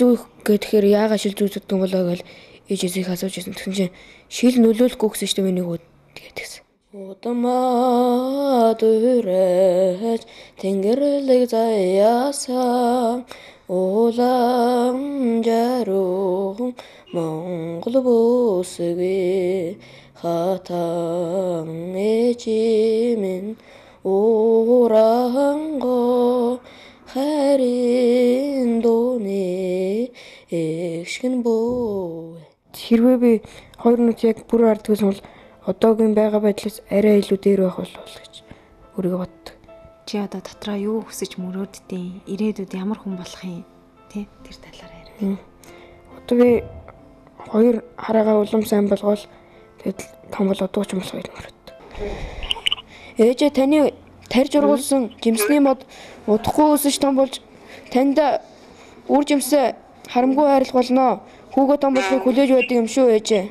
зүүх гэхээр яагаад шил зүүдэг юм болоо гэж ээжээс их асууж байсан. Тэгсэн чинь шил нөлөөлөхгүй гэсэн чинь миний хүүд тэгээд тэгсэн. Удамаа дүрэж тэнгэрлэг заяасан улаан жаруу Монгол бүсгүй хатан эжимэн уранго харин дууны эгшгэн бөө хэрвээ би хоёр нүд яг бүр ардгүйсэн бол одоогийн байгаа байдлаас арай илүү дээр байх болов гэж өөрийгөө боддог. Чи одоо дотроо юу хүсэж мөрөөддөй? Ирээдүйд ямар хүн болох юм? Тэ тэр талаар ярив. Одоо би хоёр хараагаа улам сайн болгоол тэгэл том бол одооч юм болох гэж мөрөөддөг. Ээжээ таны тарж ургуулсан жимсний мод удахгүй өсөж том болж танд үр жимсээ харамгүй хайрлах болно. Хүүгөө том болохыг хүлээж байдаг юм шүү ээжээ.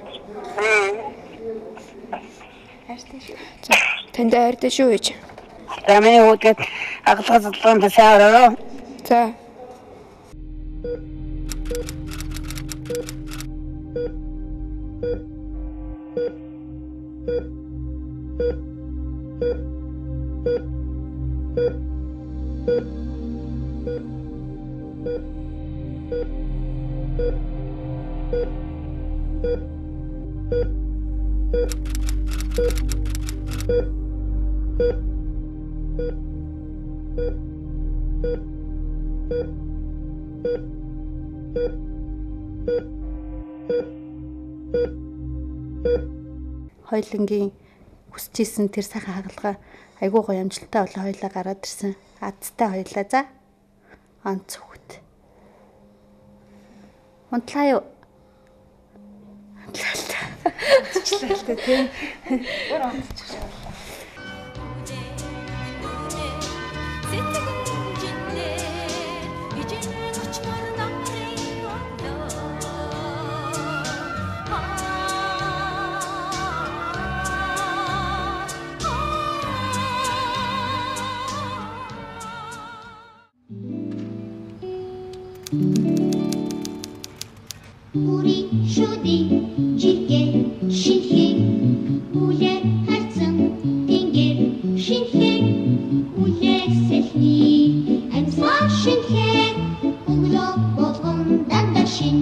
За танд хайртай шүү ээж. За миний хүүхэд агалгаа задлан тасаараа. За Хоёлынгийн хүсэж исэн тэр сайхан хагалгаа айгуу гоё амжилттай болоо хоёлаа гараад ирсэн. Азтай хоёлаа за. Онц хүүхэд. Унтлаа юу? Унтлаа. Унтлаа л тийм. Өөр онцчих. Үри шүди жигэ шинхэн үлээ хайцсан тэнгэр шинхэн үлээ сэлни амьсаа шинхэн өглөө болгон дандаа шин.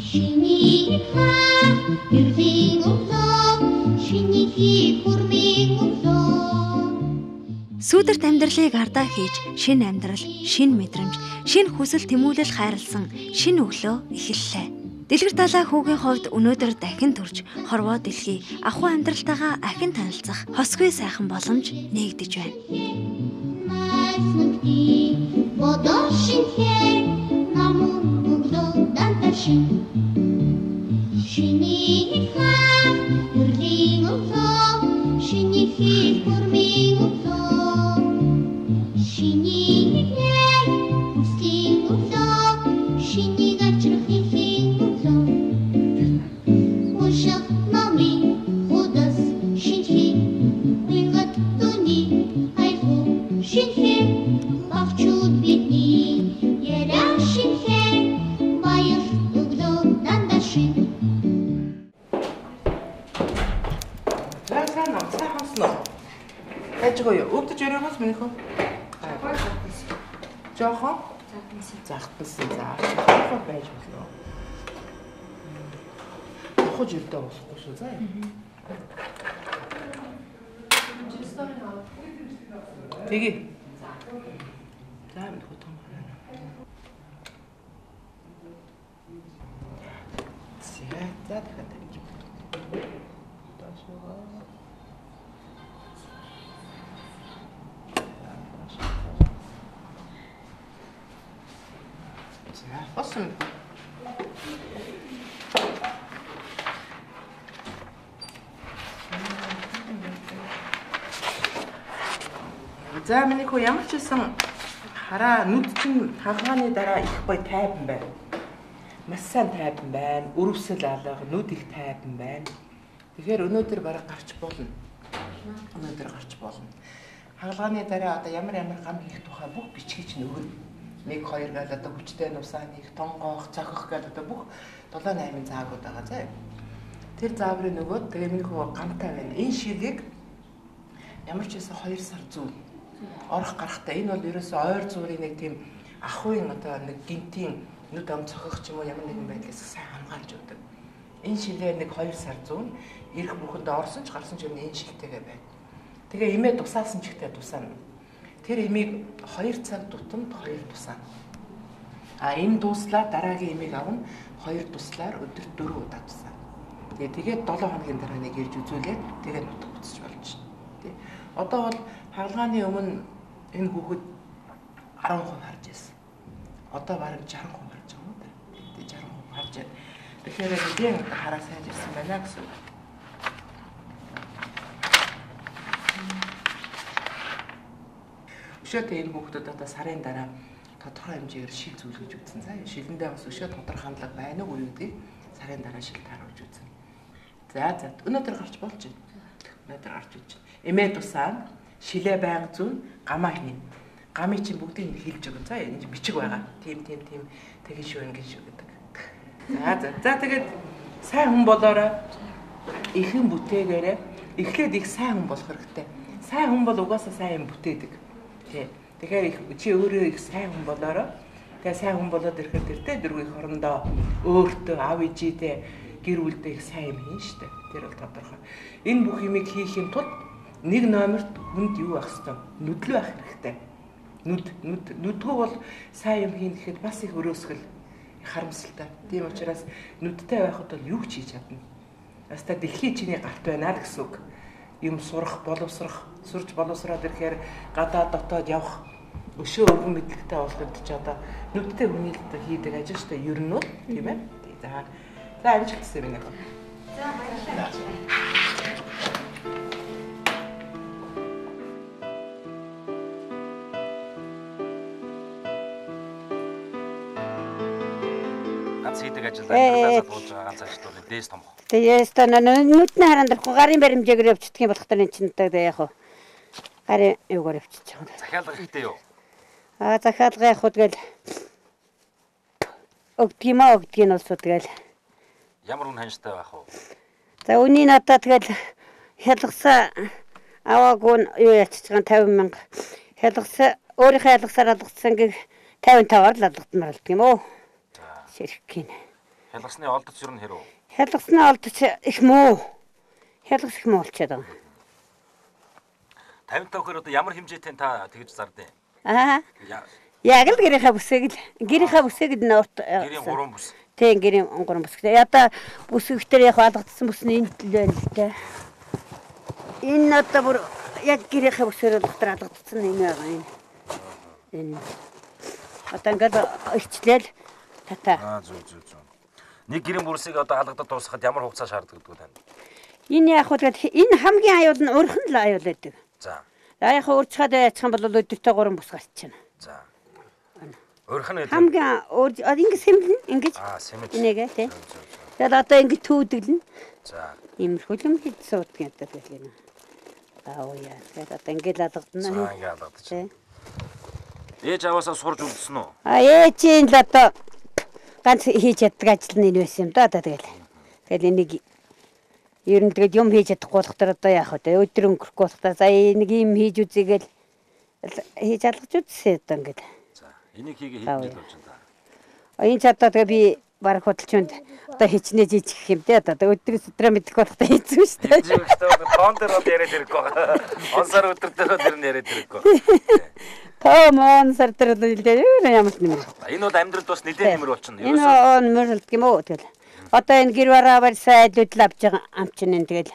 Шиний хаа юрдийн өглөө. Шиний хүрмийн өглөө. Сүүдэрт амьдралыг ардаа хийж, шин амьдрал, шин мэдрэмж, шин хүсэл тэмүүлэл хайрлсан шин өглөө эхэллээ. Дэлгэр талаа хүүгийн хувьд өнөөдөр дахин төрж хорвоо дэлхий ахуй амьдралтайгаа ахин танилцах хосгүй сайхан боломж нээгдэж байна. Майсмэнти өрөөгөөс минийхөө. Жохон? Загтсан. За. Жохон байж болно. Хож өрдөө болохгүй шүү. За. Тэгээ. За минийхөө том. За, за дахиад тавьж. Ташгаа. За, босон. Хөө ямар ч байсан хараа нүд чинь хагааны дараа их гоё тайван байна. Маш сайн тайван байна. Өрөвсөл алга, нүд их тайван байна. Тэгэхээр өнөөдөр бараг гарч болно. Өнөөдөр гарч болно. Хагалгааны дараа одоо ямар ямар гам хийх тухай бүх бичгийг чинь өгнө. 1 2 гэл одоо хүчтэй нусаа нэг тонгоох, цохих гэл одоо бүх 7 8 заагууд байгаа заа. Тэр зааврын нөгөө тэгээ миний хөө гамтай байна. Энэ шигийг ямар ч байсан 2 сар зүүн орох гарахтай. Энэ бол ерөөсөө ойр зуурын нэг тийм ахуйн одоо нэг гинтийн нүд ам цохих ч юм уу ямар нэгэн байдлаас сайн хамгаалж өгдөг. Энэ шилээ нэг 2 сар зүүн ирэх бүхэнд орсон ч гарсан ч юм энэ шилтэйгээ байна. Тэгээ эмээ тусаасан ч ихтэй тусаана. Тэр эмийг 2 цаг тутамд 2 тусаана. А эм дууслаа дараагийн эмийг авна 2 туслаар өдөрт 4 удаа тусаана. Тэгээ тэгээд 7 хоногийн дараа нэг ирж үзүүлээд тэгээд нутаг буцаж болж байна. Тий. Одоо бол хаалгааны өмнө энэ хүүхэд 10% харж байсан. Одоо бараг 60% харж байгаа юм да. Тий 60% харж байна. Тэгэхээр нэгэн хараа сайн ирсэн байна гэсэн үг. Өшөөтэй энэ хүүхдүүд одоо сарын дараа тодорхой хэмжээгээр шил зүйлгэж үзсэн. За шилэндээ бас өшөө тодорхой хандлага байна уу гэдгийг сарын дараа шил тааруулж үзсэн. За за өнөөдөр гарч болж байна. Өнөөдөр гарч иж байна. Эмээ тусаа шилээ байнга зүүн гамаа хийн. Гамыг чинь бүгдийг хэлж өгөн. За энэ бичиг байгаа. Тим тим тим тэгэн шүү ингэ шүү гэдэг. За за. За тэгээд сайн хүн болоорой. Ихэн бүтээгээрээ эхлээд их сайн хүн болох хэрэгтэй. Сайн хүн бол угаасаа сайн юм бүтээдэг. Тий. Тэгэхээр их чи өөрөө их сайн хүн болоорой. Тэгээ сайн хүн болоод ирэхэд тэр тэ дөрөв их орондоо өөртөө ав ижидээ гэр бүлдээ их сайн юм хийн штэ. Тэр бол тодорхой. Энэ бүх юмыг хийхин тулд нэг номерт хүнд юу байх хэвээр нүдлүү байх хэрэгтэй. Нүд нүд нүдгөө бол сайн юм хийн гэхэд бас их өрөөсгөл харамсалтай. Тийм учраас нүдтэй байхад бол юу ч хийж чадна. Хаста дэлхий чиний гарт байна л гэсэн үг юм сурах, боловсрох, сурж боловсроод ирэхээр гадаа дотоод явах өшөө өвгөн мэдлэгтэй болоход ч одоо нүдтэй хүний л хийдэг ажил шүү дээ. Ер нь бол тийм ээ. За. За амжилттай байна. За баярлалаа. Ганц хийдэг ажил амьдралаас болж байгаа ганц ажил бол дээс том. Тэгээ яста нүдний харан дэрхгүй гарын баримжаагаар явчихдаг юм болох тань энэ чинь одоо яг хуу гарын юугаар явчихж байгаа. Захиалга хийхдээ юу? Аа захиалга яг хуу тэгэл өгдгиймээ өгдгийг нь бол тэгэл Ямар үн ханштай байх вэ? За үний надад тэгэл хялгасаа аваагүй юу ячиж байгаа 50 мянга. Хялгасаа өөрийнхөө хялгасаар алгацсан гэх 55-аар л алгадмаар л тийм үү? Хялгасны олдоц ер нь хэрэг. Хялгасны олдч их муу. Хялгас их муу болчиход байгаа. 55 хөр одоо ямар хэмжээтэй та тэгж зардیں۔ Аа. Яг л гэрийнхээ бүсээг л гэрийнхээ бүсээг л нуут. Гэрийн гурван бүс. Тийм гэрийн гурван бүс. Одоо бүсгэгтэр яг алгадсан бүс нь энд л байна л дээ. Энэ одоо бүр яг гэрийнхээ бүсээр дотор алгадсан энэ байгаа энэ. Энэ. Одоо ингээд илчлээл тата. Аа зүг зүг. Нэг гэрийн бүрсийг одоо алгадад дуусгахад ямар хугацаа шаарддаг вэ танд? Энэ яг хөө тэгээд энэ хамгийн аюул нь урхан л аюул байдаг. За. За яг хөө урьдчаад яцхан бол өдөртөө гурван бус гарчихна. За. Нь гэдэг. Хамгийн ингэ сэмлэн ингэж Аа, сэмэж. инээгээ тий. Тэгээд одоо ингэ түүдэглэн За. иймэрхүү юм хийж сууддаг одоо тэгэл энэ. Аа яа. Тэгээд одоо ингэ л За алгадана. ингээ алгадаж. Тий. Ээж аваасаа сурж үлдсэн үү? А ээжийн л одоо ганц хийж яддаг ажил нь энэ байсан юм да одоо тэгэл. Тэгэл энийг ер нь тэгэл юм хийж чадахгүй болохоор одоо яах вэ? Өдөр өнгөрөхгүй болохоор за нэг юм хийж үзьгээл хийж алгаж үзсэн одоо ингээд. За. Энийг хийгээ хийх яа. болж байна. Энэ ч одоо тэгээ би баг хөдөлчөнд одоо хичнээн жижиг юм дээ одоо өдрөөс өдрөө мэдэх болохтой хийсэн шүү дээ. Жижиг өстой тоон дээр бол яриад ирэхгүй. Онсаар өдөр дээр бол ер нь яриад ирэхгүй. Тоо мон сар дээр л дээ ямар ч юм. Энэ бол амьдралд бас нэлээд нэмэр болчихно. Энэ он мөрөлд юм уу тэгэл. Одоо энэ гэр бараа барьсаа айлууд л авч байгаа амчин энэ тэгэл.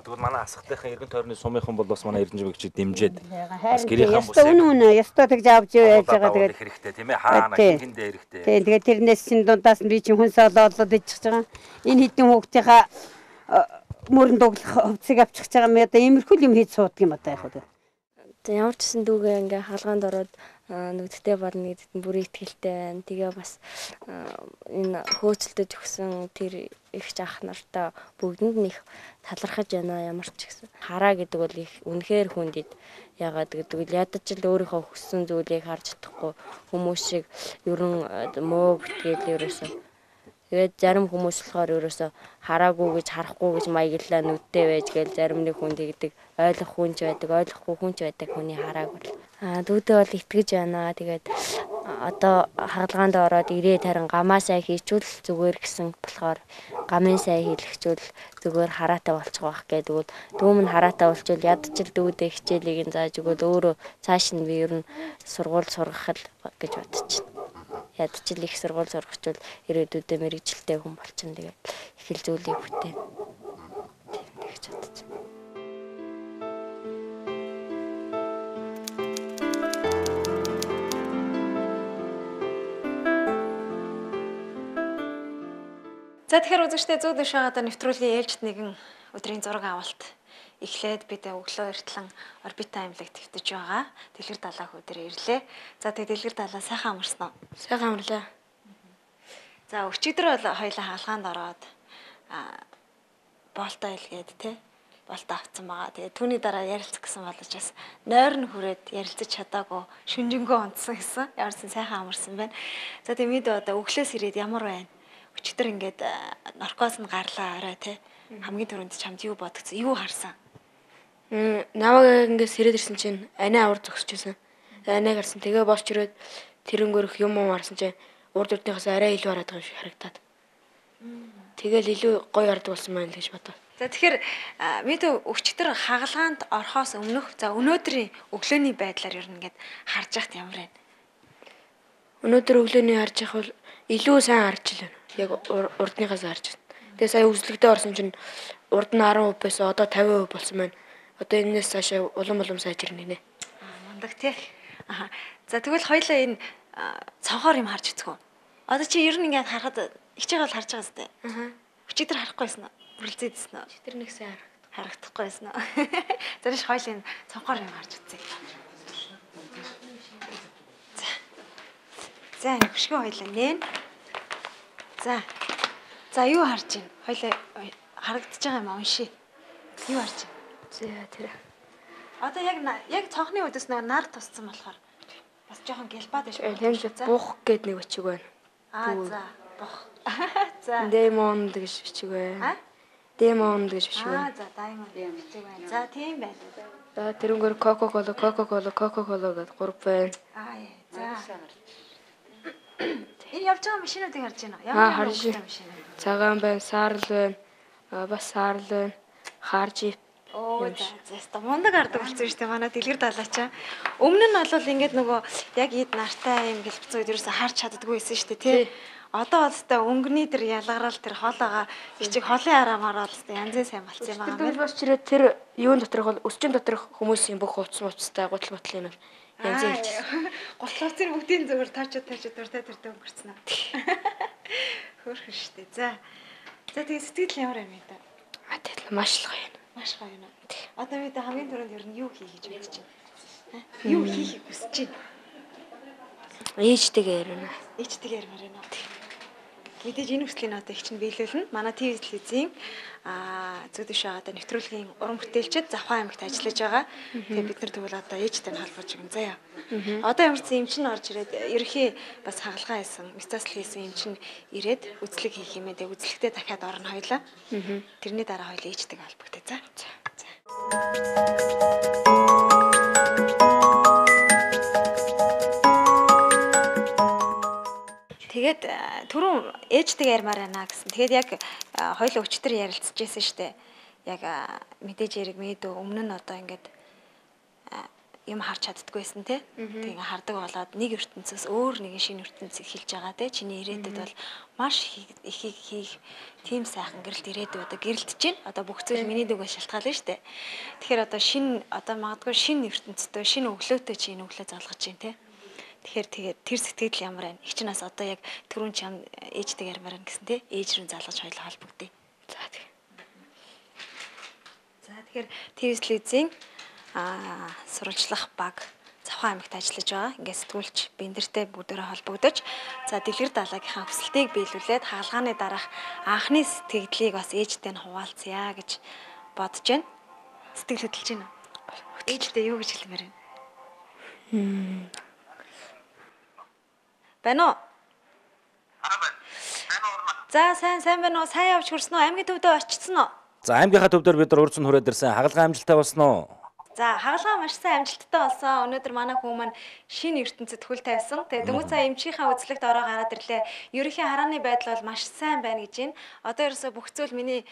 А тэгвэл манай асхтайхан эргэн тойрны сумынхан бол бас манай эрдэнэ чиг дэмжиж бас гэрийнхэн ястаа үнэн үнэн ястаа тэгж авч яаж байгаа тэгээд хэрэгтэй тийм ээ хаана хиндэ хэрэгтэй. Тийм тэгээд тэрнээс чинь дундаас нь би чинь хүн соолоод ичиж байгаа. Энэ хитэн хүүхдийнхаа мөрөн дуглах хувцсыг авчих байгаа юм. Одоо иймэрхүү юм хийж суудаг юм одоо яг хөө. За ямар ч гэсэн дүүгээ ингээ хаалгаанд ороод нүдтэй болно гэдэгт нь бүр ихтгэлтэй байна. Тэгээ бас аа, энэ хөөцөлдөж өгсөн тэр их жах нартай бүгдэнд нь их талархаж байна ямар ч гэсэн. Хараа гэдэг бол их үнэхээр хүндэд ягаад гэдэг л ядаж л өөрийнхөө хүссэн зүйлийг харж чадахгүй хүмүүс шиг ерөн э, муу бүтгэл ерөөсөө Тэгээд зарим хүмүүс болохоор ерөөсө хараагүй гэж харахгүй гэж маяглаа нүдтэй байж гээл зарим нэг хүн тэгдэг ойлгох хүн ч байдаг ойлгохгүй хүн ч байдаг хүний харааг бол дүүдээ бол итгэж байна. Тэгээд одоо хагалгаанд ороод ирээд харин гамаа сайн хийчүүл зүгээр гэсэн болохоор гамын сайн хийлгчүүл зүгээр хараатай болчих واخ гэдэг бол дүүм нь хараатай болчвол ядчил дүүдээ хичээлийг нь зааж өгөөл өөрөө цааш нь би ер нь сургууль сургах л гэж бодож байна ядчил их сургууль сурахчвал ирээдүйдээ мэрэгжилтэй хүн болчихно тэгээд их л зүйлийг бүтээн. За тэгэхээр үзэгчдээ зүүд дэшаагаад нэвтрүүлгийн ээлжид нэгэн өдрийн зураг авалт эхлээд бид өглөө эртлэн орбита аймлаг твтэж байгаа. Дэлгэр далаах өдөр ирлээ. За тэгээ дэлгэр далаа сайхан амарсан уу? Сайхан амарлаа. За өчигдөр бол хоёлаа хаалгаанд ороод болтоо илгээд те болтоо авцсан байгаа. Тэгээ түүний дараа ярилцах гэсэн болож бас нойр нь хүрээд ярилцаж чадаагүй шүнжэнгөө унтсан гэсэн. Ямарсан сайхан амарсан байна. За тэгээ мэд одоо өглөөс ирээд ямар байна? Өчигдөр ингээд наркоз нь гарлаа орой те. Хамгийн түрүүнд чамд юу бодогцсон? Юу харсан? Намайг ингээд сэрээд ирсэн чинь анаа авар зогсчихсан. Анааг харсан. Тэгээ болч ирээд тэрэнгөрөх юм уу харсан чинь урд урдынхаас арай илүү хараад байгаа юм шиг харагдаад. Тэгэл илүү гоё хардаг болсон байна л гэж бодоо. За тэгэхээр мэд өчтөр хагалгаанд орхоос өмнөх за өнөөдрийн өглөөний байдлаар ер нь ингээд харж яхад ямар байна? Өнөөдөр өглөөний харж явах бол илүү сайн харж байна. Яг урдныхаас харж байна. Тэгээ сая үзлэгдээ орсон чинь урд нь 10%-ээс одоо 50% болсон байна. Одоо энэс цаашаа улам улам сайжирнэ нэ. Мундаг тий. Аха. За тэгвэл хоёлаа энэ цонхоор юм харж үү? Одоо чи ер нь ингээд харахад ичээг бол харж байгаа сте. Аха. Өчигдөр харахгүйсэн үү? Бүрлзээдсэн үү? Тэр нэг сайн харагдахгүйсэн үү? Зариш хоёлаа энэ цонхоор юм харж үзье. За. За, хөшгөө хоёлаа нэн. За. За юу харж байна? Хоёлаа харагдаж байгаа юм аа уншия. Юу харж байна? За тэр. Одоо яг яг цонхны үдэс нэг нар туссан болохоор бас жоохон гэлбаад байж Тэмж бух гэд нэг өчиг байна. Аа за бух. За. Демонд гэж өчиг байна. Демонд гэж өчиг Аа байна. за даймонд юм бичиг байна. За тийм байна. За тэрнгөр кока-кола, кока-кола, кока-кола гэдэг гурав байна. Аа. За. Энэ явж байгаа машинуудыг харж байна Ямар харж байна. машин? Цагаан байна, саарл байна. Бас саарл байна. Хар жип. Оо за за мундаг ардаг болсон шүү дээ манай дэлгэр далаачаа. Өмнө нь бол ингээд нөгөө яг ид нартай юм гэлбцүүд ерөөсө харж чаддгүй байсан шүү дээ тий. Одоо бол өстой өнгөний тэр ялгарал тэр хоолоогоо ичиг холын араамаар бол өстой янзын сайн болцсон юм байна. бас чирээ тэр юун доторх бол өсчин доторх хүмүүсийн бүх хувцс муцтай гутал батлын юм. Янз янз. Готлоо тэр бүгдийн зөвөр таачууд таачууд дуртай дуртай өнгөрцөн аа. Хөөрхөн дээ. За. За тэгээ сэтгэл ямар юм бэ? А тэгэл маш л гоё юм. Маш гоё юм. Одоо бид хамгийн түрүүнд ер нь юу хийх гэж бодож байна? Юу хийхийг хүсэж байна? Ээжтэйгээ ярина. Ээжтэйгээр марина. Мэдээж энэ хүслийн одоо их чинь биелүүлнэ. Манай ТV телевизийн аа зүгдэш байгаадаа нэвтрүүлгийн уран бүтээлчд Завхан аймагт ажиллаж байгаа. Тэгээ бид нар тэгвэл одоо ээжтэй нь холбож өгөн заяа. Одоо ямар ч юм чинь орж ирээд ерхий бас хагалгаа хийсэн, мистасл хийсэн юм чинь ирээд үзлэг хийх юм ээ. Үзлэгтээ дахиад орно хоёлаа. Тэрний дараа хоёлаа ээжтэйгээ холбогдъё. За. За. Тэгээд э, түрүүн ээжтэйгээ ярмаар байна гэсэн. Тэгээд яг э, хоёул өчтөр шүү дээ. Яг э, мэдээж яриг мэдөө өмнө нь одоо ингээд юм харж чаддггүйсэн те. Тэгээ хардаг болоод нэг ертөнцөөс өөр нэгэн шинэ ертөнцийг хэлж байгаа те. Чиний ирээдүйд бол маш их их хийх тийм сайхан гэрэлт ирээдүй одоо гэрэлтэж чинь одоо бүх зүйл миний дүүгээ шалтгаална шүү дээ. Тэгэхээр одоо шинэ одоо магадгүй шинэ ертөнцтэй шинэ өглөөтэй чи энэ өглөө залгаж чинь те. Тэгэхээр тэгээд тэр сэтгэл ямар байна? Их ч нас одоо яг түрүүн чам ээжтэйг ярмаар байна гэсэн тий. Ээж рүү залгаж хоёлоо холбогдъё. За тэг. За тэгэхээр ТV телевизийн аа сурвалжлах баг Завхан аймагт ажиллаж байгаа. Ингээд сэтгүүлч бэндэртэй бүгдээрээ холбогдож за дэлгэр далаагийнхаа хүсэлтийг биелүүлээд хаалгааны дараах анхны сэтгэлдлийг бас ээжтэй нь хуваалцъя гэж бодож байна. Сэтгэл хөдлөж байна. уу? Ээжтэй юу гэж хэлмээр байна? Байна уу? За сайн сайн байна уу? Сайн явж хүрсэн үү? Аймгийн төвдөө очсон уу? За аймгийнхаа төвдөр бид нар урьдчилан хүрээд ирсэн. Хагалгаа амжилттай болсон уу? За хагалгаа маш сайн амжилттай болсон. Өнөөдөр манай хүмүүс маань шинэ ертөнцид хөл тавьсан. Тэгээ дөнгөж цаа эмчийнхаа үзлэгт ороо гараад ирлээ. Ерөнхий харааны байдал бол маш сайн байна гэж байна. Одоо ерөөсө бүх зүйл миний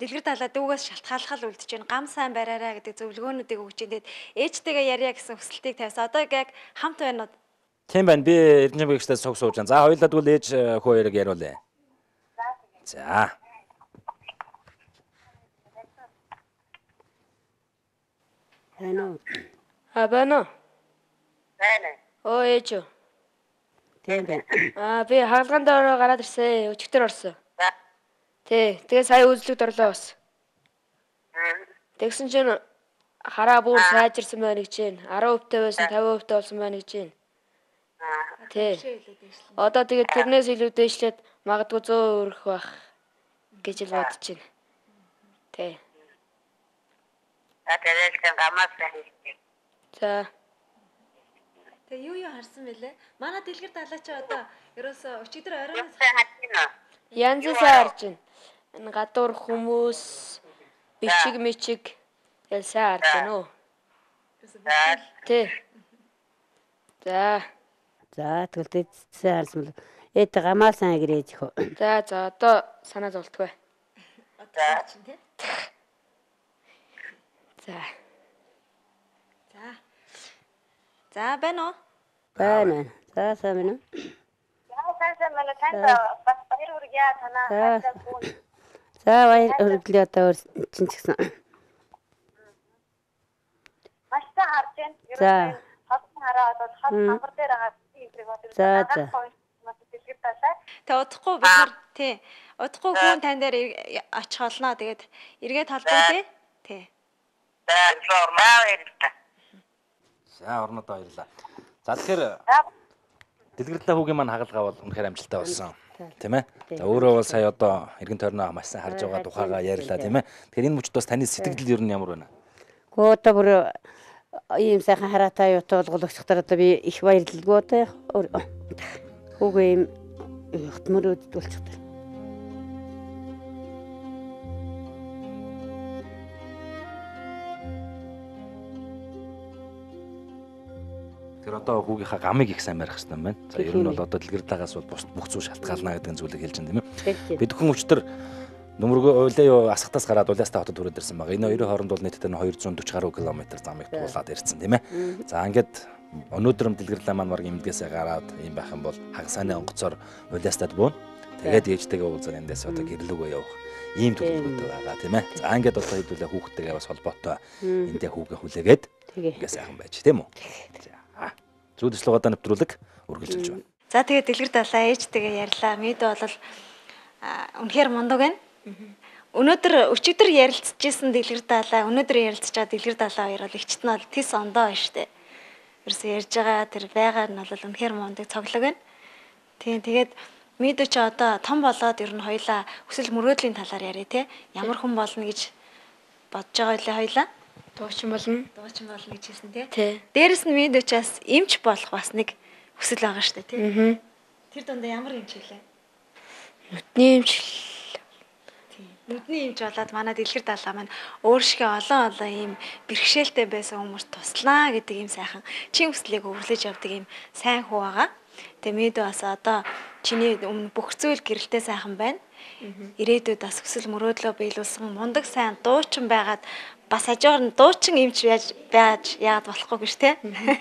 дэлгэр талаа дүүгээс шалтгаалхал үлдэж байна. Гам сайн бариараа гэдэг зөвлөгөөнүүдийг өгч байна. Тэгэд ээжтэйгээ ярья гэсэн хүсэлтийг тавьсан. Одоо яг хамт байна уу? Тийм байна. Би Эрдэнэчим гэгчтэй цуг сууж байна. За хоёулаа тэгвэл ээж э, хөө хоёрыг яриулъя. За. байна уу? А байна уу? Байна. Оо ээж юу? Тийм байна. Аа би хаалганд ороо гараад ирсэн. Өчигдөр орсон. Тий. Тэгээ сая үзлэгт орлоо бас. Тэгсэн чинь хараа бүр сайжирсан байна гэж байна. 10% та байсан 50% та болсон байна гэж байна. Тий. Одоо тэгээд тэрнээс илүү дээшлээд магадгүй 100 өрөх байх гэж л бодож байна. Тий. Тэгээд ч гамаас хийх. За. Тэгээ юу юу харсан бэлээ? Манай дэлгэр далаа чи одоо ерөөсө өчигдөр оройноос Янз бүрийн харж байна. Энэ гадуур хүмүүс бичиг мичиг ял сайн харж байна уу? Тий. За. За тэгвэл тэцсэн харсан бол ээд гамаа сайн гэрээж хөө. За за одоо санаа зовлтгүй. одоо чинь тий. За. За. За байна уу? Байна. За сайн байна уу? За. За баяр өргөлөө одоо чин ч гэсэн. Маш сайн харж байна. За. Хатсан хараад бол хат хамбар дээр байгаа За, за. Маш дэлгэр талаа. Тэг удахгүй бид нар тий. Удахгүй хүн тань дээр очих олноо. Тэгээд эргээд холбогдъё. Тий. За орнодоо баярлаа. За тэгэхээр дэлгэрдлээ хүүгийн маань хагалгаа бол үнэхээр амжилттай болсон. Тийм ээ. За өөрөө бол сая одоо эргэн тойрноо маш сайн харж байгаа тухайгаа ярьлаа тийм ээ. Тэгэхээр энэ мөчд бас таны сэтгэл ер нь ямар байна? Гоо одоо бүр ийм сайхан хараатай юутай болгоологчдоор одоо би их баярлалгүй одоо хүүгээ ийм хтмөр өдөлчихтэй. Тэр одоо хүүгийнхаа гамыг их сайн барих хэрэгтэй юм байна. За ер нь бол одоо дэлгэрдлагаас бол бүх зүйл шалтгаална гэдэг зүйлийг хэлж байна тийм ээ. Бид бүхэн өчтөр нөмргөө уйлаа юу асхтаас гараад улаастай хотод хүрээд ирсэн байгаа. Энэ хоёрын хооронд бол нийтдээ 240 гаруй километр замыг туулаад ирсэн тийм ээ. За ингээд өнөөдөр дэлгэрлээ маань баг имдгээсээ гараад юм байх юм бол хагасааны онгоцоор улаастад буун. Тэгээд ээжтэйгээ уулзаад эндээс одоо гэрлүүгөө явах ийм төлөвлөгөөтэй байгаа тийм ээ. За ингээд одоо хэдүүлээ хүүхдтэйгээ бас холбоотой эндээ хүүгээ хүлээгээд ингээд сайхан байж тийм үү. За зүйдэслэг одоо нэвтрүүлэг үргэлжилж байна. За тэгээд дэлгэр далаа ээжтэйгээ ярьлаа. Мэд бол үнэхээр мундаг байна. Өнөөдөр өчигдөр ярилцчихсэн дэлгэр далаа, өнөөдөр ярилцж байгаа дэлгэр далаа хоёр бол эгчт нь бол тис ондоо байна штэ. Ерөөсөө ярьж байгаа тэр байгаар нь бол үнэхээр мундаг цоглог байна. Тийм тэгээд мэдээ чи одоо том болоод ер нь хоёлаа хүсэл мөрөөдлийн талаар яриа те. Ямар хүн болно гэж бодож байгаа үлээ хоёлаа. Дуучин болно. Дуучин болно гэж хэлсэн те. Дээрэс нь мэдээ чи бас эмч болох бас нэг хүсэл байгаа штэ те. Тэр дундаа ямар юм чилээ? Нүдний эмч Нүдний эмч болоод манай дэлгэр далаа маань өөршгөө олон олон ийм бэрхшээлтэй байсан хүмүүст туслаа гэдэг ийм сайхан чин хүслийг өвөрлөж явдаг ийм сайн хүү байгаа. Тэгээ мэд бас одоо чиний өмнө бүх зүйл гэрэлтэй сайхан байна. Ирээдүйд бас хүсэл мөрөөдлөө биелүүлсэн мундаг сайн дуучин байгаад бас хажуугаар нь дуучин эмч байж байж яад болохгүй гэж те.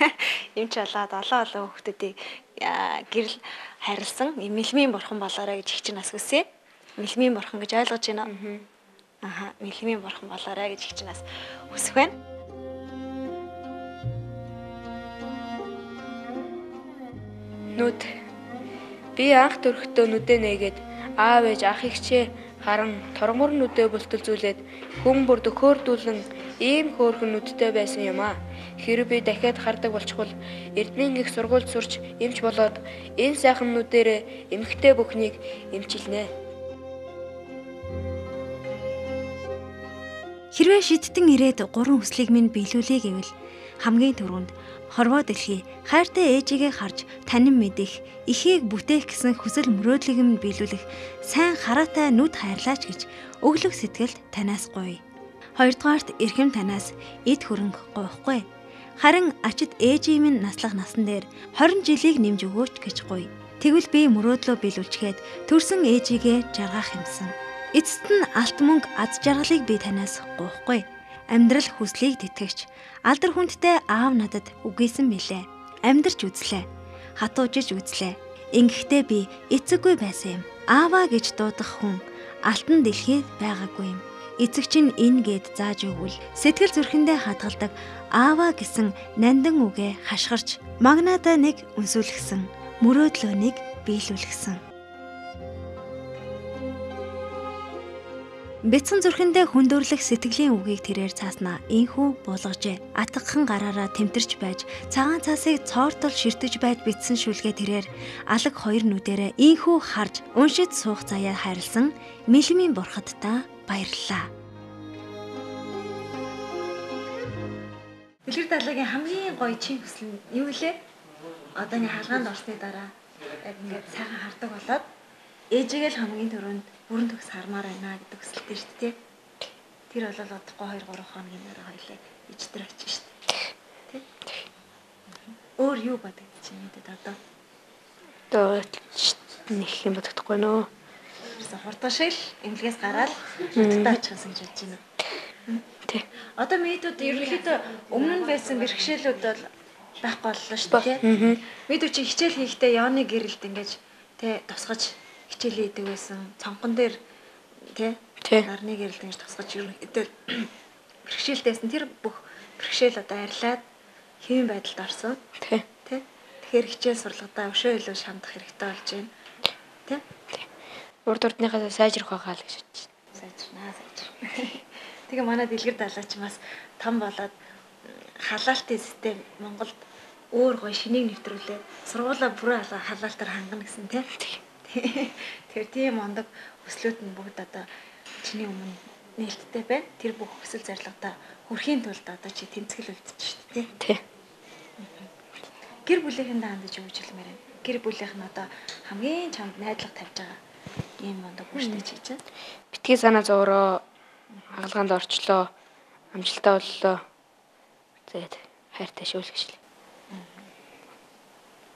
Эмч болоод олон олон хүүхдүүдийг аа, гэрэл харилсан эмэлмийн бурхан болоорой гэж их чинь нас хүсье. Мэлмийн бурхан гэж ойлгож байна? Аха, мэлмийн бурхан болоорой гэж нас хүсэх байна. нүд. Би анх төрөхдөө нүдэ нээгээд аав ээж ах ихчээ Харин торгомор нүдээ бүлтэлзүүлээд хүм бүр дөхөөрдүүлэн ийм хөөрхөн нүдтэй байсан юм аа. Хэрэв би дахиад хардаг болчихвол Эрдэнийн их сургуульд сурч эмч болоод энэ сайхан нүдэрээ эмхтэй бүхнийг эмчилнэ. Хэрвээ шидтэн ирээд гурван хүслийг минь биелүүлээ гэвэл хамгийн түрүүнд хорвоо дэлхий хайртай ээжигээ харж танин мэдэх, ихийг бүтээх гэсэн хүсэл мөрөөдлийг минь биелүүлэх сайн хараатай нүд хайрлаач гэж өглөг сэтгэлд танаас гуй. Хоёрдугаарт эрхэм танаас эд хөрөнгө гуйхгүй. Харин ачид ээжийн минь наслах насан дээр 20 жилийг нэмж өгөөч гэж гуй. Тэгвэл би мөрөөдлөө биелүүлчихэд төрсэн ээжигээ жаргах юмсан. Эцэст нь алт мөнгө аз жаргалыг би танаас гуйхгүй. Амьдрал хүслийг тэтгэгч алдар хүндтэй аав надад үгээсэн билээ. Амьдрч үзлээ. Хатуужиж үзлээ. Ингэхдээ би эцэггүй байсан юм. Ааваа гэж дуудах хүн алтан дэлхийд байгаагүй юм. Эцэг чинь энэ гээд зааж өгвөл сэтгэл зүрхэндээ хадгалдаг ааваа гэсэн нандан үгээ хашгирч магнада нэг үнсүүлгсэн мөрөөдлөө нэг биелүүлгсэн. Бяцхан зүрхэндээ хүндөрлөх сэтгэлийн үгийг тэрээр цааснаа инхүү буулгажээ. Атгахын гараараа тэмтэрч байж цагаан цаасыг цоортол ширтэж байд битсэн шүлгээ тэрээр алаг хоёр нүдэрээ инхүү харж уншид суух заяа хайрлсан мэлмийн бурхадтаа баярлалаа. Дэлгэр далайгийн хамгийн гоё чин хүсэл нь юу вэ? Одоо нэг хаалгаанд орсны дараа яг ингээд сайхан хардаг болоод ээжигээ л хамгийн түрүүнд бүрэн төгс хармаар байна гэдэг хүсэлтэй шүү дээ. Тэр бол одохгүй 2 3 хоногийн дараа хоёлаа ичтэр очиж шүү дээ. Тэ? Өөр юу бодож чинь мэдээд одоо? Одоо нэг юм бодохгүй нөө. Хурдашил эмнэлгээс гараад хатаа очихсан гэж бодож байна. Тий. Одоо мэдүүд ерөнхийдөө өмнө нь байсан бэрхшээлүүд бол байхгүй боллоо шүү дээ. Мэдүү чи хичээл хийхдээ яоны гэрэлд ингэж тэ тусгаж хичээлээ идэг байсан. Цонхон дээр тий нарны гэрэлд ингэж тусгаж ерөнхийдөө бэрхшээлтэйсэн тэр бүх бэрхшээл одоо арилаад хэвэн байдалд орсон. Тий. Тий. Тэгэхээр хичээл сурлагадаа өшөө илүү шамдах хэрэгтэй болж байна. Тий. Урд урдныхаа сайжрах байхаа л гэж байна. Сайжрнаа, сайжрна. Тэгээ манай дэлгэр далаач бас том болоод халаалтын систем Монголд өөр гоё шинийг нэвтрүүлээ. Сургуулаа бүрээ халаалтаар хангана гэсэн тий. Тэгэхээр тийм ондог өслүүд нь бүгд одоо чиний өмнө нээлттэй байна. Тэр бүх өсөл зорилгодоо хүрэхийн тулд одоо чи тэмцгэл үлдчих шүү дээ тий. Гэр бүлийнхэндээ хандаж өгч хэлмээр байна. Гэр бүлийнх нь одоо хамгийн чамд найдлага тавьж байгаа ийм ондог хүчтэй чи чинь. Битгий санаа зовроо хагалгаанд орчлоо. Амжилтаа боллоо. Тэгээд хайртай шүүлгэж л.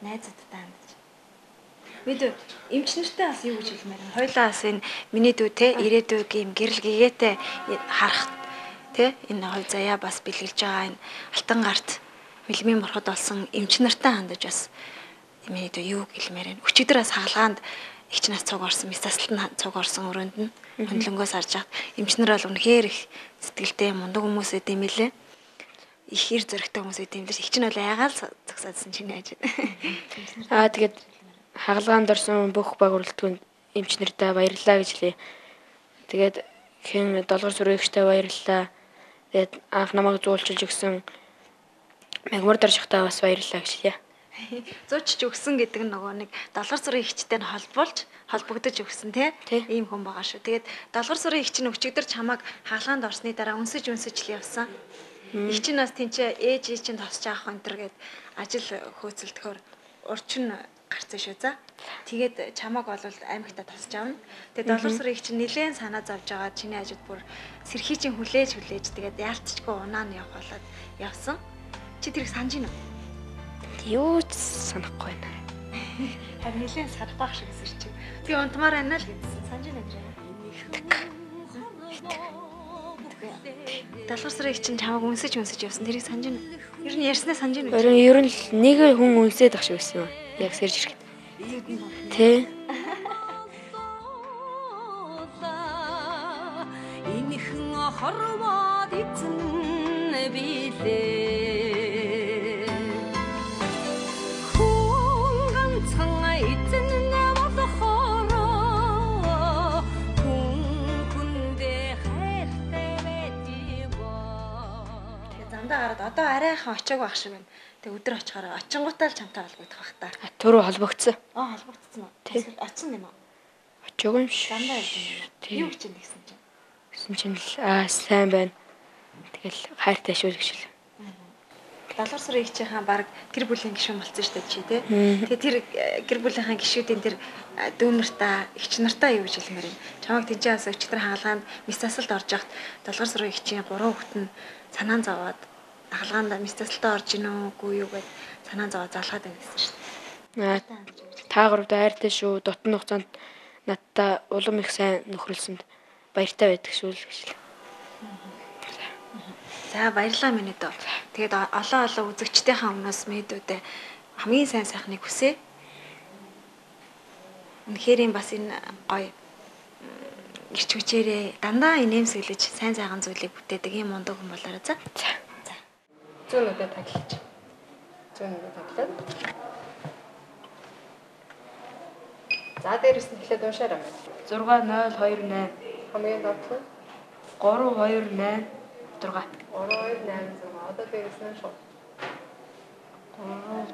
Найзуудтай хандаж. Бид эмч нартай бас юу гэж хэлмээр байна. Хойлоо бас энэ миний дүү те ирээдүйг юм гэрэл гэгээтэй харах те энэ хой заяа бас бэлгэлж байгаа энэ алтан гарт мэлмийн морхот болсон эмч нартай хандаж бас миний дүү юу гэлмээр байна. Өчигдөр бас хаалгаанд ихч нас цуг орсон, мисасалт цуг орсон өрөөнд нь хөндлөнгөөс харж хаад эмч нар бол үнэхээр их сэтгэлтэй мундаг хүмүүс эд юм лээ их ир зөрөгтэй хүмүүс эд юм лээ. Их ч нь бол айгаал зогсоодсэн чиний ажид. Аа тэгээд хагалгаанд орсон бүх баг уралдгүйн эмчнэртэй баярлалаа гэж хэлээ. Тэгээд хэн долгор сүрэгчтэй баярлалаа. Тэгээд анх намайг зуулчилж өгсөн мегмар даршихтай бас баярлалаа гэж хэлье. Зуучж өгсөн гэдэг нь нөгөө нэг долгор сүрийн ихчтэй нь холбуулж холбогдож өгсөн тий ийм хүн байгаа шүү. Тэгээд долгор сүрийн ихч нь өчигдөр чамайг хаалгаанд орсны дараа өнсөж өнсөж л явсан. Их чинь бас тэнцээ ээж чинь тосч авах энэ төр гээд ажил хөөцөлдөхөөр урчин гарцсан шүү за. Тэгээд чамааг бол аймагта тосч авна. Тэгээд доллар сарын чинь нэлээд санаа зовж байгаа чиний ажид бүр сэрхий чинь хүлээж хүлээж тэгээд яалтчгүй унаа нь явах болоод явсан. Чи тэрийг санаж гинэ үү? Юу ч санахгүй байна. Харин нэлээд санахгүй шиг эсэр чи. Би унтмаар байна л гэдсэн. Санаж дээ. Доллар сарын чинь чамааг үнсэж үнсэж явсан. Тэрийг санаж гинэ. Ер нь ярьснаа санаж гинэ. Ер нь ер нь нэг хүн үнсээд ах шиг байсан юм. Яг сэрж ирэхэд. Тэ. Инхэн хорвоод эзэн билээ одоо арайхан очиагүй ах шиг байна. Тэг өдөр очихоор очингуудаа л чамтай холбогдох бах та. Түрүү холбогдсон. Аа холбогдсон уу? Эсвэл очин юм уу? Очоогүй юм шиг. Дандаа ярьж юм. Юу юм гэсэн чинь. Гэсэн чинь л аа сайн байна. Тэгэл хайртай шүү гэж л. Далгар сүрийн ихчийн баг гэр бүлийн гишүүн болсон шүү дээ чи тий. Тэгээ тэр э, гэр бүлийнхаа гишүүдийн тэр э, дүүнартаа ихч нартаа юу гэж хэлмээр юм. Чамайг тэнцээс өчтөр хаалгаанд мис засалд орж явахт далгар сүрийн ихчийн гурван хүүхэд нь санаан зовоод хаалгаанд мис засалтаа орж ийн үгүй юу гэд санаан зовоод залгаад байна гэсэн шүү Аа та гуравд хайртай шүү. Дотн хугацаанд надтай улам их сайн нөхрөлсөнд баяртай байдаг шүү л гэж л. За баярлалаа минь дөө. Тэгээд олон олон үзэгчдийнхаа өмнөөс мэдүүдээ хамгийн сайн сайхныг хүсье. Үнэхээр юм бас энэ гоё ирч хүчээрээ дандаа инээмсэглэж сайн сайхан зүйлийг бүтээдэг юм мундаг хүн болоорой за. За. Зүүнүүдэд таглаж. Зүүнүүдэд таглаад. За дээрэс нь эхлээд уншаарай. 6028 Хамгийн доотлох нь 3286 6 3286 одоо дээрэс нь шууд.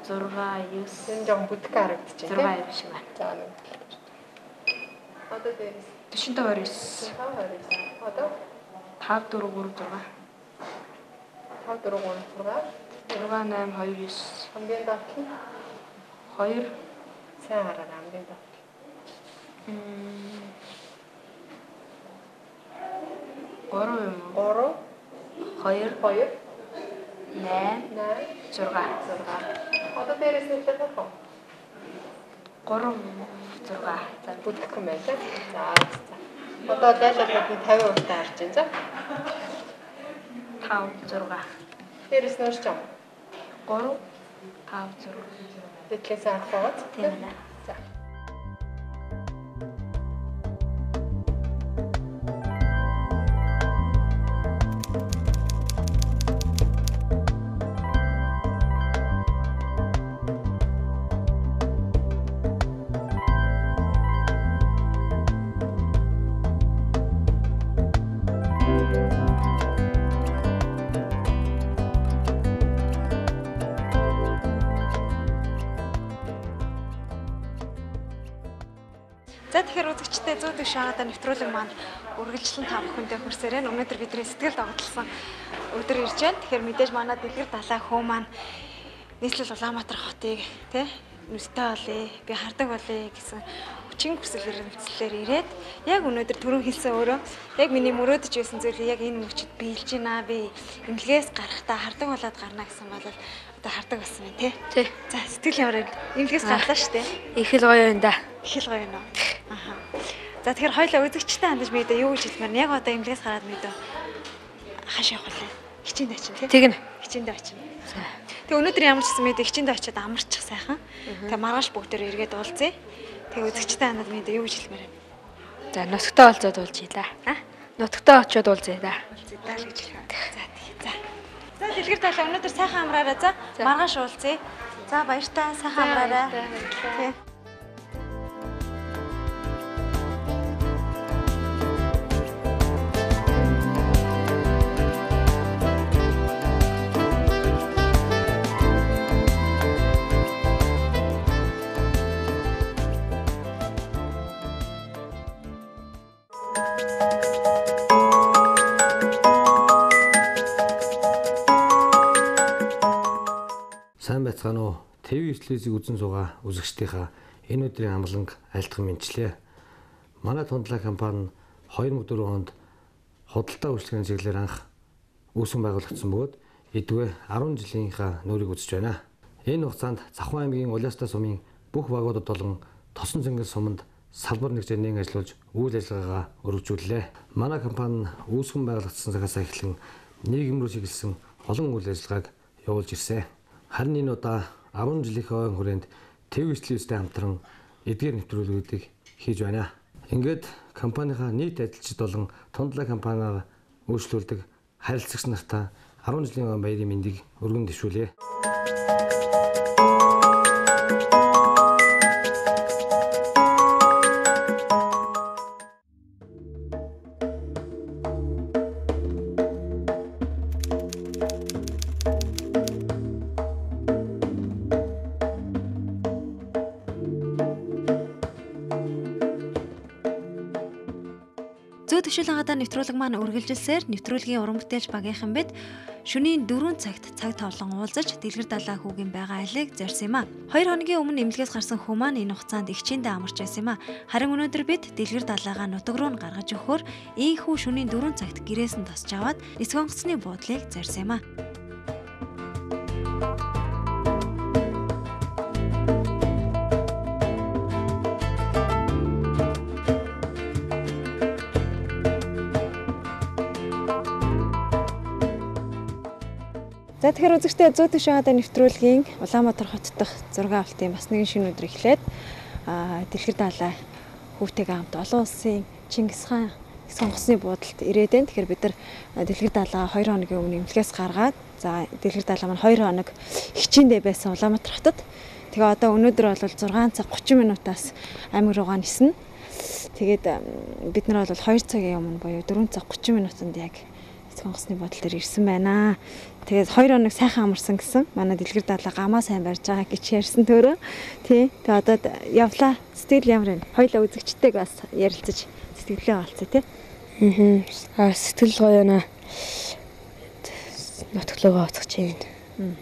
3 6 9 Энэ жоохон бүтгэн харагдчих. 6 2 шиг байна. За нэг. Одоо дээрэс 45 29 529. Одоо 5 4 3 6 5 4 3 68 29 хамгийн доотлох нь 2 сайн хараа хамгийн доотлох. м 3 юм уу? 3 2 2 8 8 6 6. Одоо дээрэс нь хэлээд болох уу? 3 6 За бүтгэн байна те. За за. Одоо дайлалууд нь 50% та харж байна. За. 5 6 Дээрэс нь уншиж байгаа. 3 5 6 Тэтгэээс авах байгаа. тийм ээ. За. Тэгэхээр үзэгчдээ зүү дэш шаагаада нэвтрүүлэг маань үргэлжлэн та бүхэндээ хүрсээрэн өнөөдөр бидний сэтгэл догтлсон өдөр ирж байна. Тэгэхээр мэдээж манай дэлгэр далай хөө маань нийслэл Улаанбаатар хотыг тий нүстэй болъё, би хардаг болъё гэсэн хүчин хүсэл эрмэлзлээр ирээд яг өнөөдөр түрүүн хэлсэн өөрөө яг миний мөрөөдөж байсан зүйл яг энэ мөчөд биелж байна би эмнэлгээс гарахтаа хардаг болоод гарна гэсэн бол одоо хардаг болсон байна тий. Тий. За сэтгэл ямар? Эмнэлгээс гарлаа шүү дээ. Их л гоё байна да. Их л гоё нөө. Аха. За тэгэхээр хоёлаа үзэгчтэй хандаж мэдээ юу гэж хэлмээр яг одоо эмнэлгээс гараад мэдээ хаш явах вэ? Хичээнд очин тий. Тэгнэ. Хичээнд очин. Тэг өнөөдөр ямар ч гэсэн мэдээ хичээнд очиод амарчих сайхан. Тэг маргааш бүгдээр эргээд уулзъя. Тэг үзэгчтэй хандаж мэдээ юу гэж хэлмээр байна? За нутагтаа олзоод уулзъя да. А? Нутагтаа очиод уулзъя да. Уулзъя л гэж хэлмээр. За тий. За. За дэлгэр талаа өнөөдөр сайхан амраарай за. Маргааш уулзъя. За баяртай сайхан амраарай. Тий. Сайн байцгаана уу? ТV телевизийг үзэн суугаа үзэгчдийнхаа энэ өдрийн амланг айлтган мэдчлээ. Манай тундлаа компани 2004 онд худалдаа үйлчлэгийн чиглэлээр анх үүсгэн байгуулагдсан бөгөөд эдвэ 10 жилийнхаа нүрийг үзэж байна. Энэ хугацаанд Завхан аймгийн Улаастаа сумын бүх багуудад болон Тосон цэнгэл суманд салбар нэгжээр ажиллуулж үйл ажиллагаагаа өргөжүүллээ. Манай компани үүсгэн байгуулагдсан цагаас эхлэн нийгэм рүү чиглэсэн олон үйл ажиллагааг явуулж ирсэн. Харин энэ удаа 10 жилийнхээ ойн хүрээнд ТV телевизтэй хамтран эдгээр нэвтрүүлгүүдийг хийж байна. Ингээд компанийнхаа нийт ажилчид болон тундлаа компаниар үйлчлүүлдэг харилцагч нартаа 10 жилийн ойн баярын мэндийг өргөн дэвшүүлье. Төвшөлөн гадаа нэвтрүүлэг маань үргэлжилсээр нэвтрүүлгийн уран бүтээлч багийнхан бид шөнийн 4 цагт цаг товлон уулзаж дэлгэр далаа хүүгийн байгаа айлыг зорьсон юм а. 2 хоногийн өмнө эмнэлгээс гарсан хүү маань энэ хугацаанд ихчиндээ амарч байсан юм а. Харин өнөөдөр бид дэлгэр далаагаа нутаг руу нь гаргаж өгөхөөр ийхүү шөнийн 4 цагт гэрээс нь тосч аваад нисэх онгоцны буудлыг зорьсон юм а. За тэгэхээр 100 төвшин хадаа нэвтрүүлгийн Улаанбаатар хот дахь зураг авалтын бас нэгэн шинэ өдөр эхлээд дэлгэр далай хүүтэйгээ хамт олон улсын Чингис хаан сонгосны буудалд ирээд байна. Тэгэхээр бид нар дэлгэр далаа 2 хоногийн өмнө эмнэлгээс гаргаад за дэлгэр далаа маань 2 хоног хичээндээ байсан Улаанбаатар хотод. Тэгээ одоо өнөөдөр бол 6 цаг 30 минутаас аймаг руугаа ниснэ. Тэгээд бид нар бол 2 цагийн өмнө буюу 4 цаг 30 минутанд яг сонгосны бодол төр ирсэн байна. Тэгээд 2 хоног сайхан амарсан гэсэн. Манай дэлгэр далаа гамаа сайн барьж байгаа гэж ярьсан төрөө. Тий. Тэгээд одоо явлаа. Сэтгэл ямар вэ? Хоёлаа үзэгчтэйг бас ярилцаж сэтгэлээ олцоо тий. Аа. Аа сэтгэл гоё наа. Нотглоогоо оцох чинь. Аа.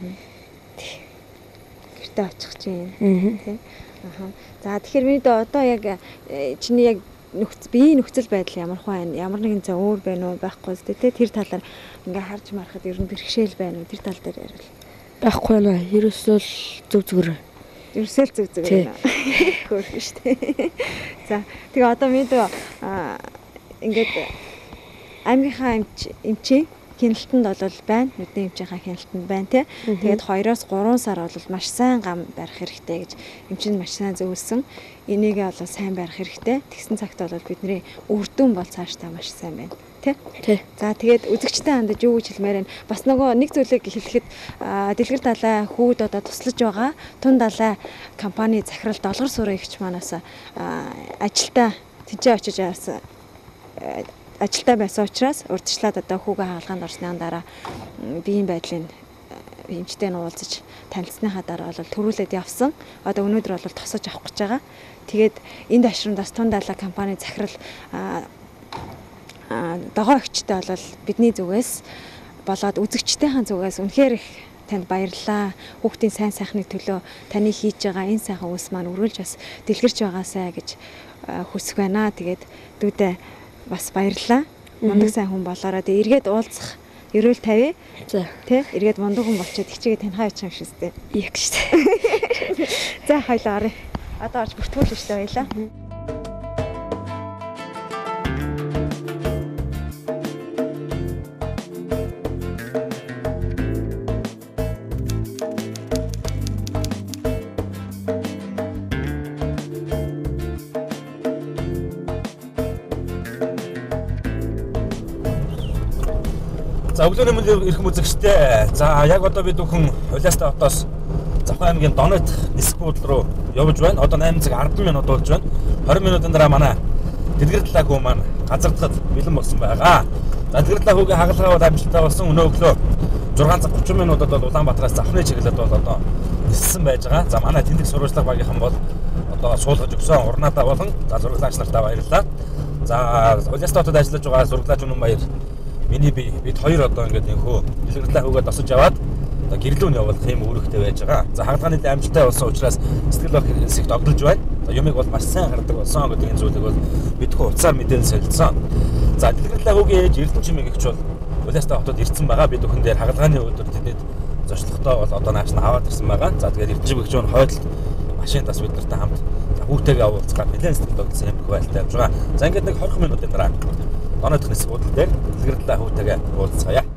Гэртээ очих чинь. Тий. Аа. За тэгэхээр миний одоо яг чиний яг нөхц бие нөхцөл байдал ямар хөө байна? Ямар нэгэн зэ өөр байна уу байхгүй зү тэ тэр талаар ингээ харж марахад ер нь бэрхшээл байна уу? Тэр тал дээр ярил. Байхгүй байна. Ерөөсөө л зүг зүгээр. Ерөөсөө л зүг зүгээр байна. Хөөрхөн шүү дээ. За тэгээ одоо бид ингээд аймгийнхаа эмч эмчийн хяналтанд бол байна. Нүдний эмчийнхаа хяналтанд байна тий. Тэгээд 2-оос 3 сар бол маш сайн гам барих хэрэгтэй гэж эмчинд маш сайн зөвлөсөн энийгээ бол сайн барих хэрэгтэй. Тэгсэн цагт бол бидний үрдүн бол цаашдаа маш сайн байна тий. За тэгээд үзэгчтэй хандаж юу гэж хэлмээр байна. Бас нөгөө нэг зүйлийг хэлэхэд дэлгэр далай хүүд одоо туслаж байгаа тун далай компани захирал долгор сураа ихч манаас ажилдаа тэнцээ очиж бас ажилдаа байсан учраас урдчлаад одоо хүүгээ хаалгаанд орсны дараа биеийн байдлын эмчтэй нь уулзаж танилцсныхаа дараа бол төрүүлээд явсан. Одоо өнөөдөр бол тосож авах гэж байгаа. Тэгээд энэ дашрамдаас тун далаа компани захирал догоо өгчтэй бол бидний зүгээс болоод үзэгчдийн зүгээс үнэхээр их танд баярлалаа. Хүүхдийн сайн сайхны төлөө таны хийж байгаа энэ сайхан үс маань өргөлж бас дэлгэрч байгаасай гэж хүсэх байна. Тэгээд дүүдээ бас баярлалаа. Мундаг сайн хүн болоороо тэгээд эргээд уулзах Ерөөл тавь. За. Тэ? Эргээд мундаг хүн болчиход ихчигээ таньхаа ячих шиг зү. Яг штэ. За хоёлаа оръё. Одоо орж бүртгүүлж штэ баялаа. Өглөөний мэнд ирэх үзэгчтэй. За яг одоо бид бүхэн Улаастай хотоос Завхан аймгийн нисэх буудлын руу явж байна. Одоо 8 цаг 10 минут болж байна. 20 минутын дараа манай Дэлгэр талаа хүү маань газардахад бэлэн болсон байгаа. За Дэлгэр талаа хүүгийн хагалгаа бол амжилттай болсон. Өнөө өглөө 6 цаг 30 минутад бол Улаанбаатараас Завхны чиглэлд бол одоо ниссэн байж байгаа. За манай тэндэг сурвалжлага багийнхан бол одоо суулгаж өгсөн урнаадаа болон за зураглагч нартаа баярлалаа. За Улаастай хотод ажиллаж байгаа зураглагч Үнэн баяр Миний би бид хоёр одоо ингээд энхөө дэлгэрлээ хөөгээд осож аваад одоо гэрлүүн явуулах юм үүрэгтэй байж байгаа. За хагалгааны амжилттай болсон учраас сэтгэл бах хэсэгт огдолж байна. За юмыг бол маш сайн хардаг болсон гэдэг энэ зүйлийг бол бидхүү уцаар мэдээлэл солилцсон. За дэлгэрлээ хөөгийн ээж Эрдэнэ чимэг ихч бол Улаастай хотод ирсэн байгаа. Бид өхөн дээр хагалгааны өдөр тэдэд зочлохтой бол одоо нааш нь аваад ирсэн байгаа. За тэгээд Эрдэнэ чимэг ихч хойдолд машин тас бид нартай хамт хүүтэйгээ уулзгаад нэлээд сэтгэл тогтсон юм хөвөлтэй явж байгаа. За ингээд нэг 20 минутын дараа Донодох нэс буудлын дээр дэлгэрлээ хүүтэйгээ уулзцаая.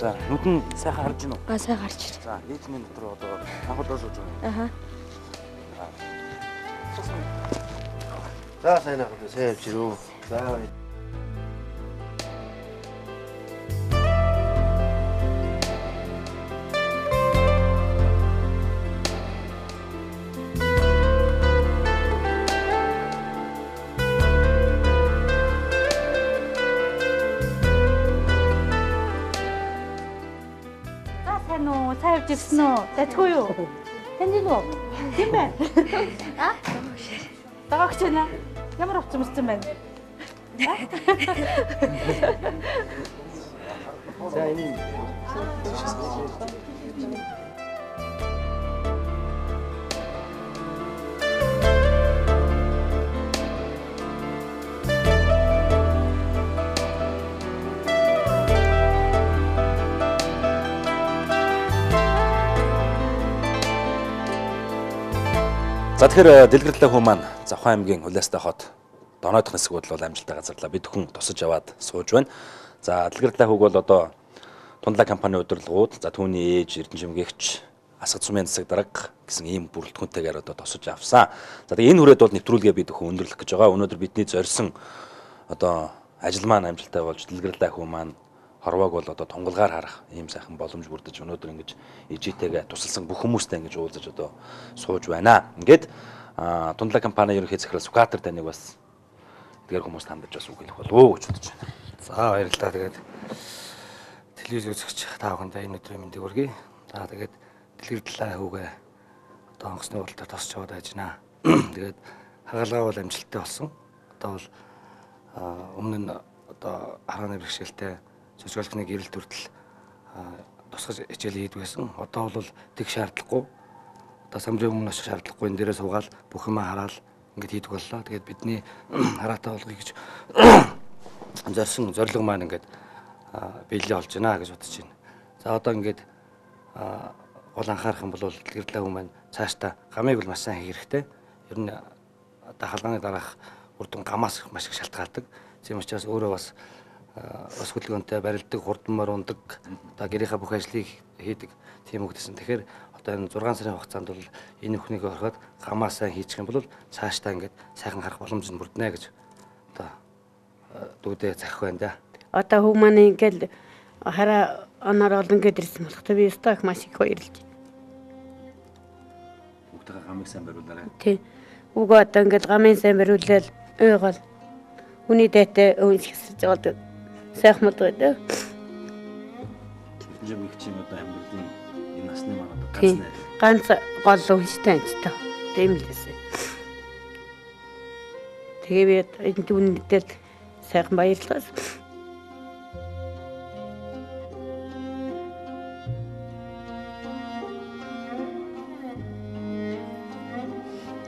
За нүд нь сайхан харж байна уу? Аа сайн гарч ирж. За ээж минь дотор одоо анхудаа сууж байна. Аха. За сайн ахад сайн явж ирүү. За За үү? Дайцгүй юу? Танд юу? Тийм байна. А? Дагагч байна. Ямар хувц юмсан байна? За энэ За тэгэхээр дэлгэрлээ хүн маань Завхан аймгийн Хүлээстэй хот Доноодох хэсэг бодол амжилттай газарлаа. Бид хүн тусаж аваад сууж байна. За дэлгэрлээ хүүг бол одоо Тундлаа компани удирдлагууд за түүний ээж Эрдэнэ шимгэгч Асгад сумын засаг дарга гэсэн ийм бүрэлдэхүүнтэйгээр одоо тосож авсан. За тэгээ энэ хүрээд бол нэвтрүүлгээ бид хүн өндөрлөх гэж байгаа. Өнөөдөр бидний зорьсон одоо ажил маань амжилттай болж дэлгэрлээ хүн маань хорвоог бол одоо тунгалгаар харах ийм сайхан боломж бүрдэж өнөөдөр ингэж ижитэйгээ тусалсан бүх хүмүүстэй ингэж уулзаж одоо сууж байна. Ингээд Тундлаа компани ерөнхий захирал Сүкатер таныг бас эдгээр хүмүүст хандаж бас үг хэлэх болов уу гэж бодож байна. За баярлалаа. Тэгээд телевиз үзэгч та бүхэндээ энэ өдрийн мэндийг хүргэе. За тэгээд дэлгэрдлээ хүүгээ одоо онгоцны уралдаар тосч яваад байжнаа. Тэгээд хагалгаа бол амжилттай болсон. Одоо бол өмнө нь одоо харааны бэрхшээлтэй социологны гэрэл төртөл тусгаж хичээл хийдэг байсан. Одоо бол тэг шаардлагагүй. Одоо самрын өмнө очих шаардлагагүй. Энэ дээрээ суугаад бүх юмаа хараад ингээд хийдэг боллоо. Тэгээд бидний хараатай болгоё гэж зорсон зорилго маань ингээд биелээ болж байна гэж бодож байна. За одоо ингээд гол анхаарах юм бол дэлгэрлээ хүмүүс маань цаашдаа гамыг бол маш сайн хийх хэрэгтэй. Ер нь одоо халгааны дараах үр дүн гамаас маш их шалтгаалдаг. Тийм учраас өөрөө бас бас хөдөлгөөнтэй барилдаг, хурдмаар ундаг, одоо гэрийнхаа бүх ажлыг хийдэг тийм үгдсэн. Тэгэхээр одоо энэ 6 сарын хугацаанд бол энэ өхнийг орхиод гамаа сайн хийчих юм бол цаашдаа ингээд сайхан харах боломж нь бүрднэ гэж одоо дүүдээ захих байна да. Одоо хөг маань ингээл хараа оноор олон гээд ирсэн болох та би өстөө их маш их баярлж байна. Бүгдээ гамыг сайн бариулаарай. Тий. Уг одоо ингээд гамын сайн бариулал ойгол хүний дайтай өвсгсэж болдог. Сайхан мод гэдэг. Жимиг чим одоо амьдралын энэ насны маань одоо Тий. ганц Ганц гол үнэтэй анцтай. Тийм л эсэ. Тэгээ би энэ түүнээр сайхан баярлалаа.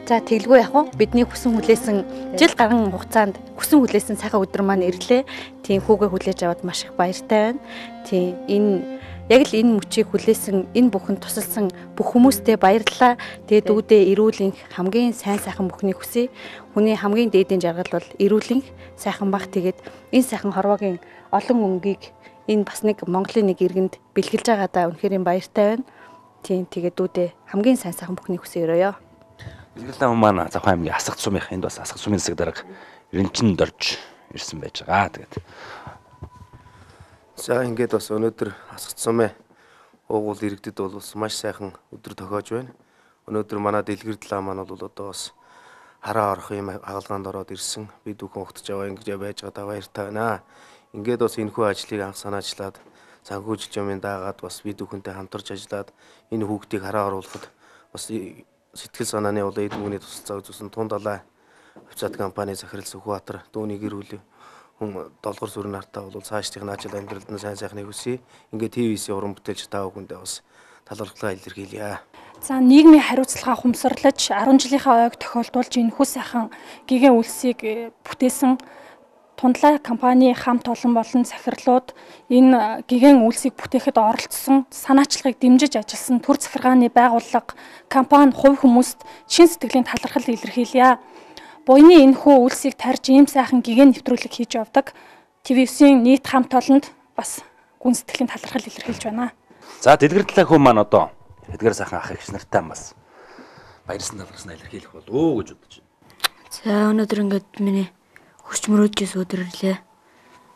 За тэглгүй яг уу бидний хүсэн хүлээсэн жил гарсан хугацаанд хүсэн хүлээсэн сайхан өдөр маань ирлээ. Тийм хүүгээ хүлээж аваад маш их баяртай байна. Тийм энэ яг л энэ мөчийг хүлээсэн энэ бүхэн тусалсан бүх хүмүүстээ баярлалаа. Тэгээд үүдээ эрүүлэн хамгийн сайн сайхан бүхний хүсье. Хүний хамгийн дээдийн жаргал бол эрүүлэн сайхан баг тэгээд энэ сайхан хорвоогийн олон өнгийг энэ бас нэг Монголын нэг иргэнд бэлгэлж байгаадаа үнэхээр баяртай байна. Тийм тэгээд үүдээ хамгийн сайн сайхан бүхний хүсье өрөөё. Хүн маань Завхан аймгийн Асгад сумын энд бас Асгад сумын засаг дарга Ирэнчин дорж ирсэн байж байгаа. Тэгээд За ингээд бас өнөөдөр асгат сумын уугуул иргэдэд бол бас маш сайхан өдөр тохиож байна. Өнөөдөр манай дэлгэрдлээ маань бол одоо бас хараа орох юм хагалгаанд ороод ирсэн. Бид бүхэн ухтж аваа ингэж байж байгаа баяртай байна. Ингээд бас энэхүү ажлыг анх санаачлаад санхүүжилж юмын даагаад бас бид бүхэнтэй хамтарч ажиллаад энэ хүүхдийг хараа оруулахад бас сэтгэл санааны бол эд бүхний тусалцаа үзүүлсэн тун далай хувьцаат компани захирал Сүхбаатар дүүний гэр бүлийн хүн долгор сүрэн артаа бол цаашдын ажил амьдралд нь сайн сайхныг хүсье. Ингээд ТV-ийн уран бүтээлч та бүхэндээ бас талархлаа илэрхийлье. За нийгмийн хариуцлага хумсарлаж 10 жилийнхаа ойг тохиолдуулж энэ хүс сайхан гигэн үлсийг бүтээсэн Тундлаа компани хамт олон болон захирлууд энэ гигэн үйлсийг бүтээхэд оролцсон санаачлагыг дэмжиж ажилласан төр захиргааны байгууллага компани хувь хүмүүст шин сэтгэлийн талархал илэрхийлье. Буйны энэ хүү үйлсийг тарж ийм сайхан гигэн нэвтрүүлэг хийж явдаг ТV9-ийн нийт хамт олонд бас гүн сэтгэлийн талархал илэрхийлж байна. За дэлгэр талаа хүн маань одоо эдгээр сайхан ах эгч нартай бас баярсан талархсан илэрхийлэх бол өө гэж бодож байна. За өнөөдөр ингээд миний хүч мөрөөдчээс өдөрлөө.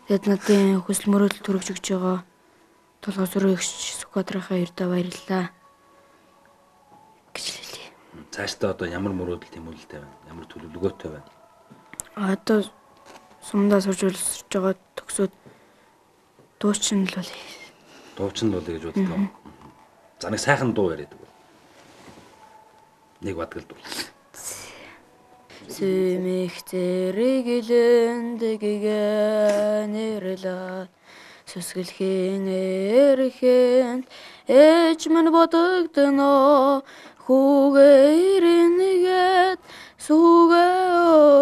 Тэгэд надын хүсэл мөрөөдөл төрөгж өгч байгаа өрөө эгч Сүкадрахаа ердөө баярлалаа. гэж хэлээ. Цаашдаа одоо ямар мөрөөдөл тэмүүлэлтэй байна? Ямар төлөвлөгөөтэй байна? Одоо сумдаа сурж өлсөж байгаа төгсөөд дуучин л бол Дуучин л гэж бодлоо. За нэг сайхан дуу яриад. Нэг бадгал дуу. Гигэнэрлээ Сүсгэлхийн эрхэнд ээж минь бодогдно хүүгээ ирнэгээд сүгээ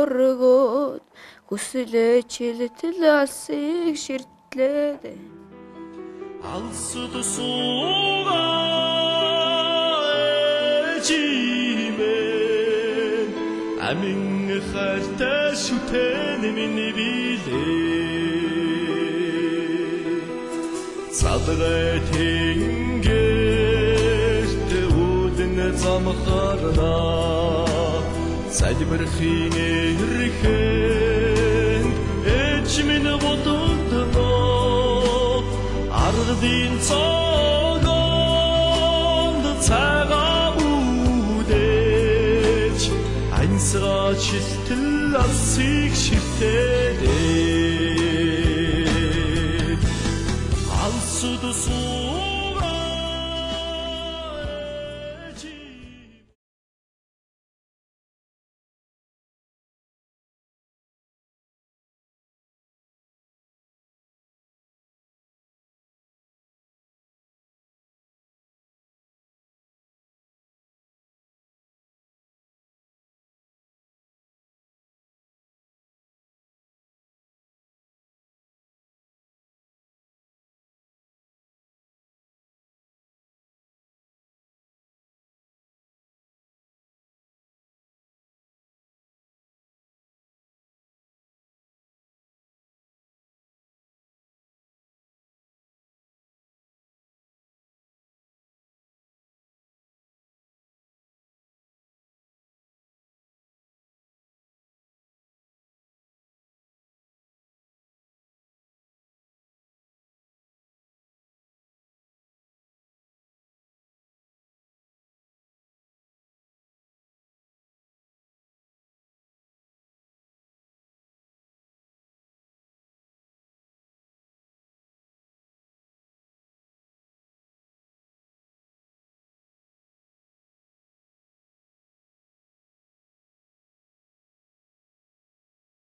өргөөд. Хүслээ чилтэл алсыг ширтлээд. Алсуд суугаа хайртай шүтэн миний билээ Цадгай тэнгэрт үүдэн замхарна Салбархин эрхэн эч минь бодогдно Ардын цогонд цагаан үдэж Ансгаа чилтэл алсыг ширтээд